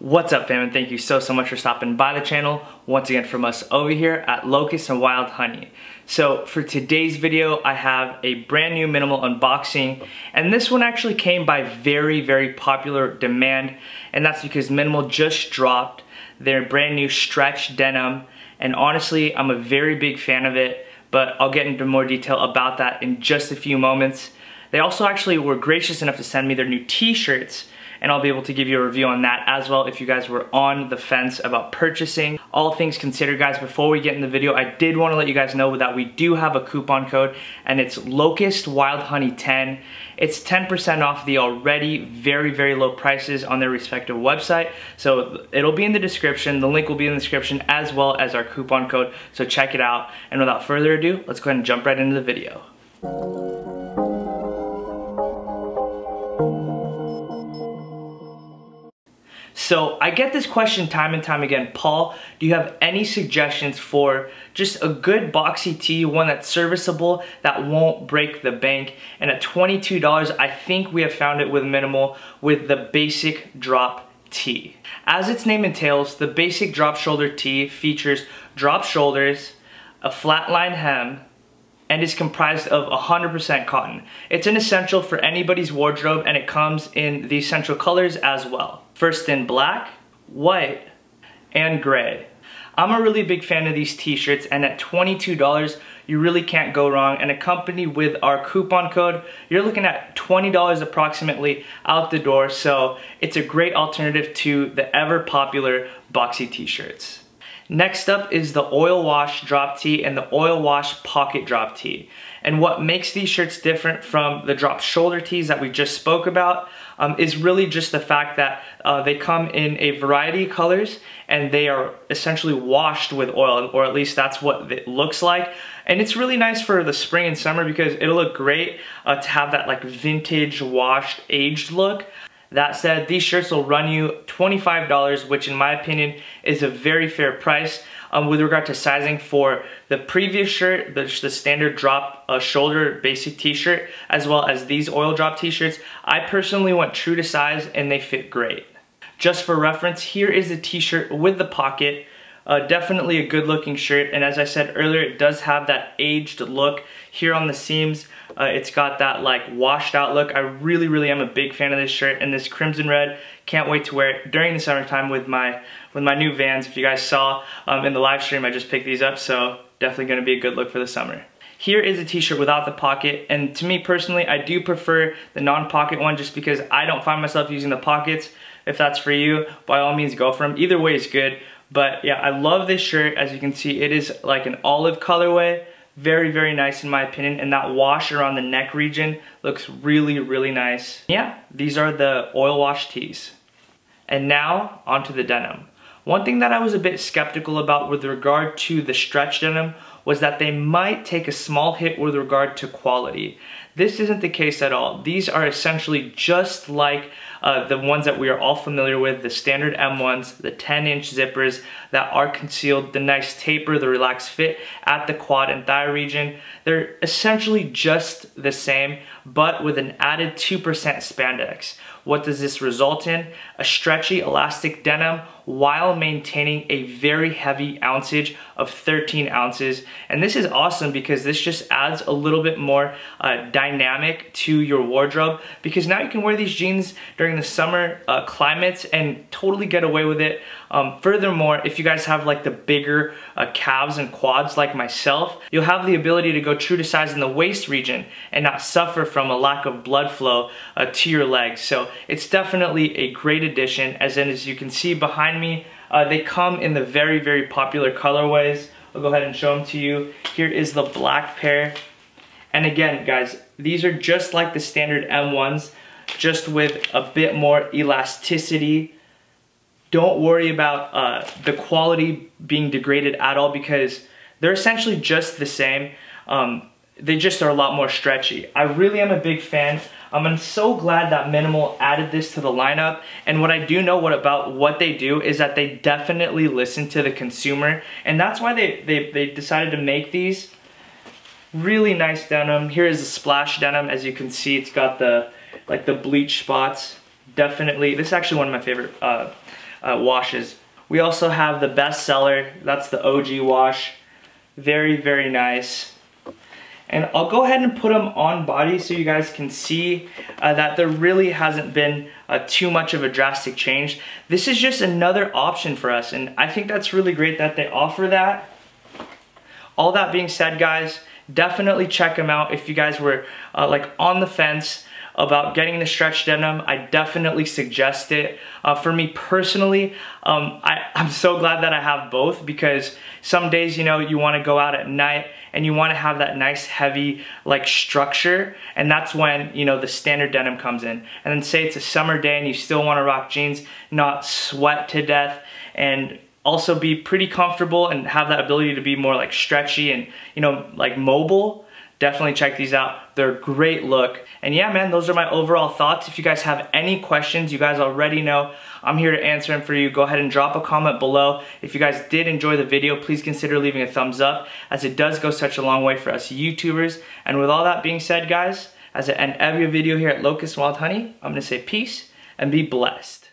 What's up fam and thank you so so much for stopping by the channel once again from us over here at Locust and Wild Honey. So for today's video I have a brand new MNML unboxing and this one actually came by very very popular demand and that's because MNML just dropped their brand new stretch denim and honestly I'm a very big fan of it but I'll get into more detail about that in just a few moments. They also actually were gracious enough to send me their new t-shirts and I'll be able to give you a review on that as well if you guys were on the fence about purchasing. All things considered guys, before we get in the video, I did want to let you guys know that we do have a coupon code and it's Locust Wild Honey 10. It's 10% off the already very, very low prices on their respective website. So it'll be in the description. The link will be in the description as well as our coupon code. So check it out. And without further ado, let's go ahead and jump right into the video. So I get this question time and time again, Paul, do you have any suggestions for just a good boxy tee, one that's serviceable, that won't break the bank? And at $22, I think we have found it with MNML with the basic drop tee. As its name entails, the basic drop shoulder tee features drop shoulders, a flat line hem, and is comprised of 100% cotton. It's an essential for anybody's wardrobe and it comes in the essential colors as well. First in black, white, and gray. I'm a really big fan of these t-shirts and at $22, you really can't go wrong. And accompanied with our coupon code, you're looking at $20 approximately out the door. So it's a great alternative to the ever popular boxy t-shirts. Next up is the oil wash drop tee and the oil wash pocket drop tee. And what makes these shirts different from the drop shoulder tees that we just spoke about um, is really just the fact that uh, they come in a variety of colors and they are essentially washed with oil, or at least that's what it looks like. And it's really nice for the spring and summer because it'll look great uh, to have that like vintage washed aged look. That said, these shirts will run you $25, which in my opinion is a very fair price. Um, with regard to sizing for the previous shirt, the, the standard drop uh, shoulder basic t-shirt, as well as these oil drop t-shirts, I personally went true to size and they fit great. Just for reference, here is the t-shirt with the pocket. Uh, definitely a good looking shirt and as I said earlier it does have that aged look here on the seams uh, it's got that like washed out look. I really really am a big fan of this shirt and this crimson red. Can't wait to wear it during the summertime with my with my new Vans. If you guys saw um, in the live stream I just picked these up so definitely gonna be a good look for the summer. Here is a t-shirt without the pocket and to me personally I do prefer the non-pocket one just because I don't find myself using the pockets. If that's for you by all means go for them either way is good but yeah, I love this shirt. As you can see, it is like an olive colorway. Very, very nice in my opinion. And that wash around the neck region looks really, really nice. Yeah, these are the oil wash tees. And now onto the denim. One thing that I was a bit skeptical about with regard to the stretch denim was that they might take a small hit with regard to quality. This isn't the case at all. These are essentially just like uh, the ones that we are all familiar with, the standard M1s, the 10 inch zippers that are concealed, the nice taper, the relaxed fit at the quad and thigh region. They're essentially just the same, but with an added 2% spandex. What does this result in? A stretchy elastic denim while maintaining a very heavy ounceage of 13 ounces. And this is awesome because this just adds a little bit more uh, dynamic to your wardrobe because now you can wear these jeans during the summer uh, climates and totally get away with it. Um, furthermore, if you guys have like the bigger uh, calves and quads like myself, you'll have the ability to go true to size in the waist region and not suffer from a lack of blood flow uh, to your legs. So it's definitely a great addition as in as you can see behind Uh, they come in the very, very popular colorways. I'll go ahead and show them to you. Here is the black pair. And again, guys, these are just like the standard M1s, just with a bit more elasticity. Don't worry about uh, the quality being degraded at all because they're essentially just the same. Um, they just are a lot more stretchy. I really am a big fan. Um, I'm so glad that MNML added this to the lineup. And what I do know what about what they do is that they definitely listen to the consumer. And that's why they, they, they decided to make these. Really nice denim. Here is the splash denim. As you can see, it's got the like the bleach spots. Definitely, this is actually one of my favorite uh, uh, washes. We also have the bestseller, that's the OG wash. Very, very nice. And I'll go ahead and put them on body so you guys can see uh, that there really hasn't been uh, too much of a drastic change. This is just another option for us and I think that's really great that they offer that. All that being said guys, definitely check them out if you guys were uh, like on the fence about getting the stretch denim, I definitely suggest it. Uh, for me personally, um, I, I'm so glad that I have both because some days, you know, you wanna go out at night and you wanna have that nice heavy like structure and that's when, you know, the standard denim comes in. And then say it's a summer day and you still wanna rock jeans, not sweat to death and also be pretty comfortable and have that ability to be more like stretchy and, you know, like mobile definitely check these out. They're a great look. And yeah, man, those are my overall thoughts. If you guys have any questions, you guys already know I'm here to answer them for you. Go ahead and drop a comment below. If you guys did enjoy the video, please consider leaving a thumbs up as it does go such a long way for us YouTubers. And with all that being said, guys, as I end every video here at Locust Wild Honey, I'm gonna say peace and be blessed.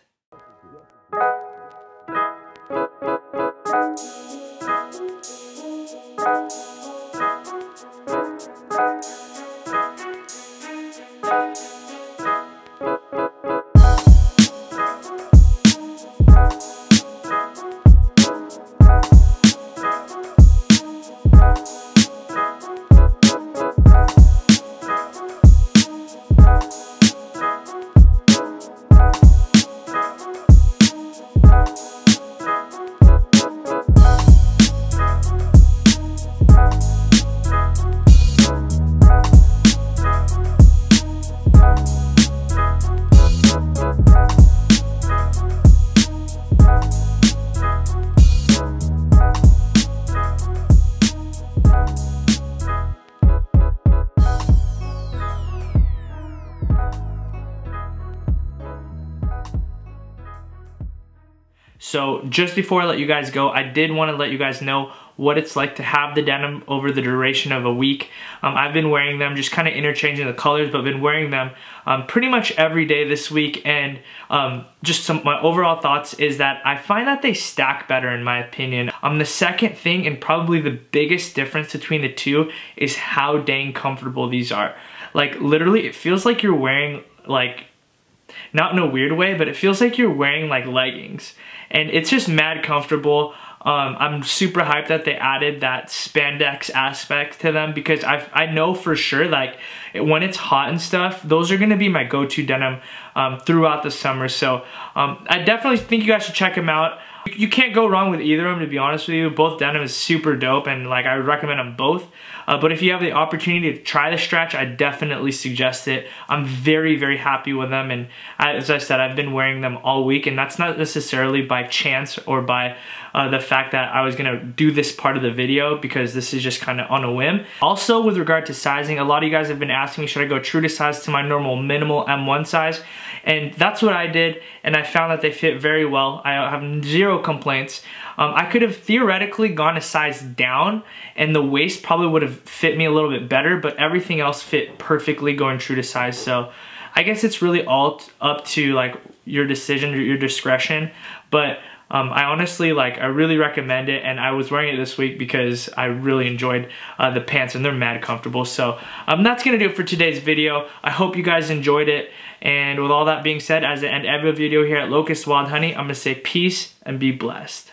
So just before I let you guys go, I did want to let you guys know what it's like to have the denim over the duration of a week. Um, I've been wearing them, just kind of interchanging the colors, but been wearing them um, pretty much every day this week. And um, just some my overall thoughts is that I find that they stack better in my opinion. Um, the second thing and probably the biggest difference between the two is how dang comfortable these are. Like literally, it feels like you're wearing like not in a weird way, but it feels like you're wearing like leggings and it's just mad comfortable. Um, I'm super hyped that they added that spandex aspect to them because I I know for sure like when it's hot and stuff, those are gonna be my go-to denim um, throughout the summer. So um, I definitely think you guys should check them out. You can't go wrong with either of them to be honest with you. Both denim is super dope and like I would recommend them both. Uh, but if you have the opportunity to try the stretch, I definitely suggest it. I'm very, very happy with them. And as I said, I've been wearing them all week and that's not necessarily by chance or by uh, the fact that I was gonna do this part of the video because this is just kind of on a whim. Also with regard to sizing, a lot of you guys have been asking me, should I go true to size to my normal MNML M1 size? And that's what I did and I found that they fit very well. I have zero complaints. Um, I could have theoretically gone a size down and the waist probably would have fit me a little bit better, but everything else fit perfectly going true to size. So I guess it's really all up to like your decision, your discretion. But um, I honestly like I really recommend it and I was wearing it this week because I really enjoyed uh, the pants and they're mad comfortable so um, that's gonna do it for today's video. I hope you guys enjoyed it and with all that being said as I end every video here at Locust Wild Honey I'm gonna say peace and be blessed